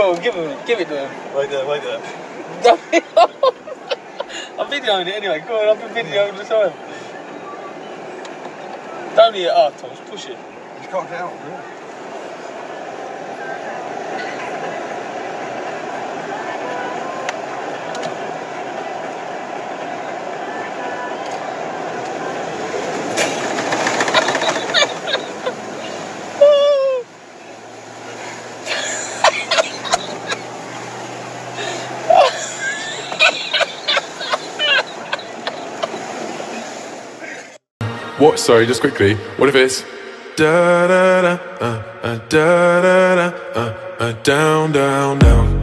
Go on, give it, give it to him. Wait there, wait there. I'm videoing it anyway. Go on, I've been videoing the time. Don't eat it hard, Tom. Just push it. You can't get out, really. What? Sorry, just quickly. What if it's da da da uh, uh, da da da uh, uh, down down down